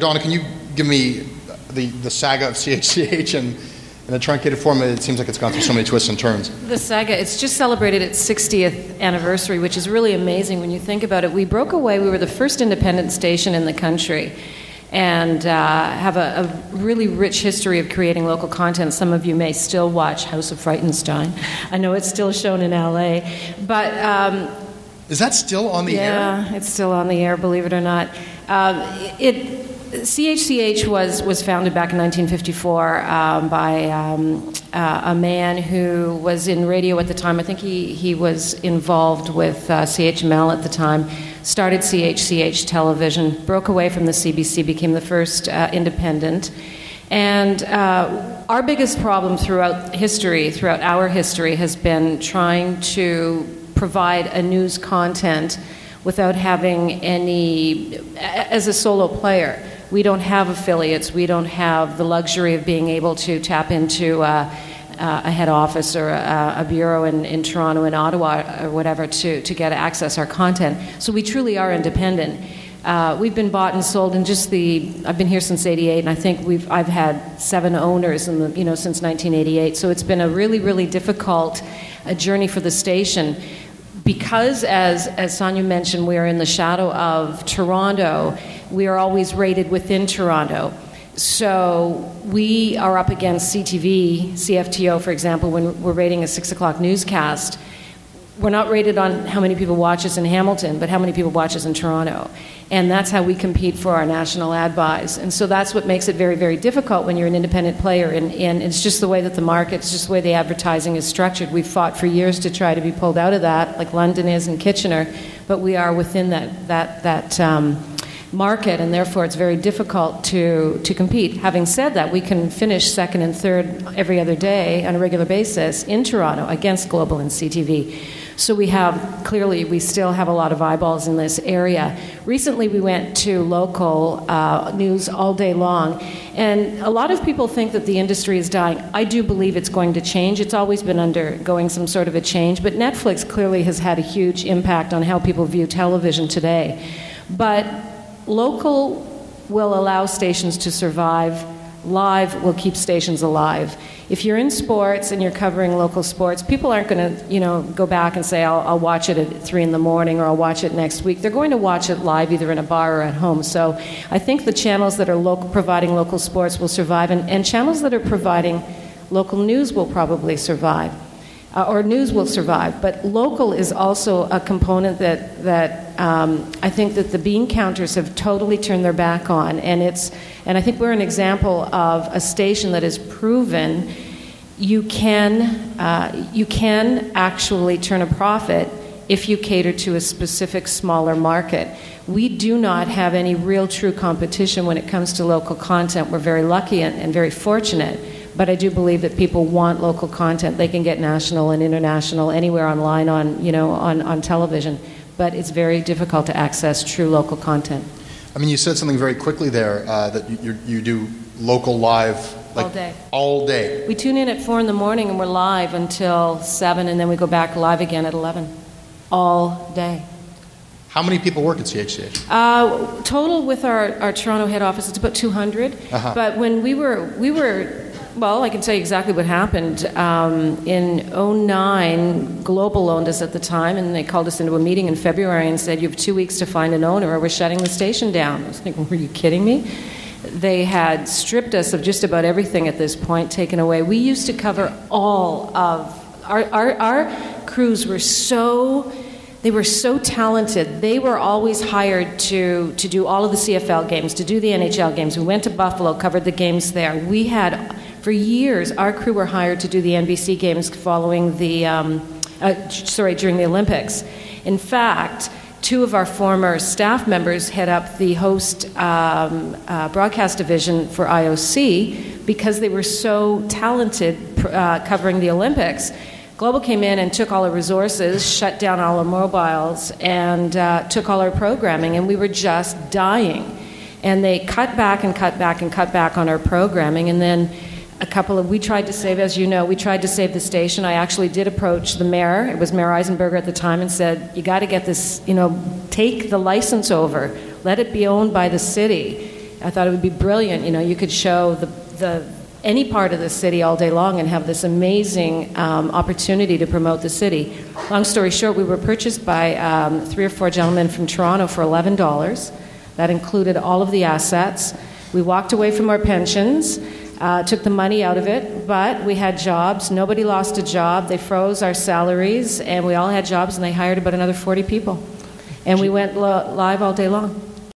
Donna, can you give me the, the saga of CHCH and in a truncated form? It seems like it's gone through so many twists and turns. The saga, it's just celebrated its 60th anniversary, which is really amazing when you think about it. We broke away, we were the first independent station in the country and uh, have a, a, really rich history of creating local content. Some of you may still watch House of Frightenstein. I know it's still shown in LA, but. Um, is that still on the yeah, air? Yeah, it's still on the air, believe it or not. Um, it, CHCH was, was founded back in 1954 um, by um, uh, a man who was in radio at the time. I think he, he was involved with uh, CHML at the time. Started CHCH television, broke away from the CBC, became the first uh, independent. And uh, our biggest problem throughout history, throughout our history, has been trying to provide a news content without having any, as a solo player we don't have affiliates. We don't have the luxury of being able to tap into uh, uh, a head office or a, a bureau in, in Toronto and Ottawa or whatever to, to get access our content. So we truly are independent. Uh, we've been bought and sold in just the. I've been here since '88, and I think we've. I've had seven owners in the. You know, since 1988. So it's been a really, really difficult a journey for the station because, as, as Sonia mentioned, we are in the shadow of Toronto, we are always rated within Toronto. So we are up against CTV, CFTO, for example, when we're rating a 6 o'clock newscast we're not rated on how many people watch us in Hamilton, but how many people watch us in Toronto. And that's how we compete for our national ad buys. And so that's what makes it very, very difficult when you're an independent player. And, and it's just the way that the market, it's just the way the advertising is structured. We've fought for years to try to be pulled out of that, like London is and Kitchener, but we are within that, that, that um, market, and therefore it's very difficult to, to compete. Having said that, we can finish second and third every other day on a regular basis in Toronto against Global and CTV. So we have clearly, we still have a lot of eyeballs in this area. Recently, we went to local uh, news all day long, and a lot of people think that the industry is dying. I do believe it's going to change. It's always been undergoing some sort of a change, but Netflix clearly has had a huge impact on how people view television today. But local will allow stations to survive live will keep stations alive. If you're in sports and you're covering local sports, people aren't going to, you know, go back and say, I'll, I'll, watch it at three in the morning or I'll watch it next week. They're going to watch it live either in a bar or at home. So I think the channels that are local, providing local sports will survive, and, and channels that are providing local news will probably survive uh, or news will survive. But local is also a component that, that um, I think that the bean counters have totally turned their back on. And, it's, and I think we're an example of a station that has proven you can, uh, you can actually turn a profit if you cater to a specific smaller market. We do not have any real true competition when it comes to local content. We're very lucky and, and very fortunate but I do believe that people want local content. They can get national and international anywhere online on, you know, on, on television, but it's very difficult to access true local content. I mean, you said something very quickly there uh, that you, you do local live like all day. All day. We tune in at four in the morning and we're live until seven, and then we go back live again at eleven, all day. How many people work at CHCH? Uh, total with our, our Toronto head office, it's about 200. Uh-huh. But when we were we were well, I can tell you exactly what happened. Um, in 09, Global owned us at the time, and they called us into a meeting in February and said, You have two weeks to find an owner, or we're shutting the station down. I was thinking, Were you kidding me? They had stripped us of just about everything at this point, taken away. We used to cover all of our, our, our crews were so they were so talented. They were always hired to, to do all of the CFL games, to do the NHL games. We went to Buffalo, covered the games there. We had for years, our crew were hired to do the NBC games following the, um, uh, sorry, during the Olympics. In fact, two of our former staff members head up the host um, uh, broadcast division for IOC because they were so talented uh, covering the Olympics. Global came in and took all our resources, shut down all our mobiles, and uh, took all our programming, and we were just dying. And they cut back and cut back and cut back on our programming, and then a couple of we tried to save as you know we tried to save the station i actually did approach the mayor it was mayor eisenberger at the time and said you got to get this you know take the license over let it be owned by the city I thought it would be brilliant. You know, you could show the, the any part of the city all day long and have this amazing um, opportunity to promote the city. Long story short, we were purchased by um, three or four gentlemen from Toronto for $11. That included all of the assets. We walked away from our pensions, uh, took the money out of it, but we had jobs. Nobody lost a job. They froze our salaries, and we all had jobs, and they hired about another 40 people. And we went lo- live all day long.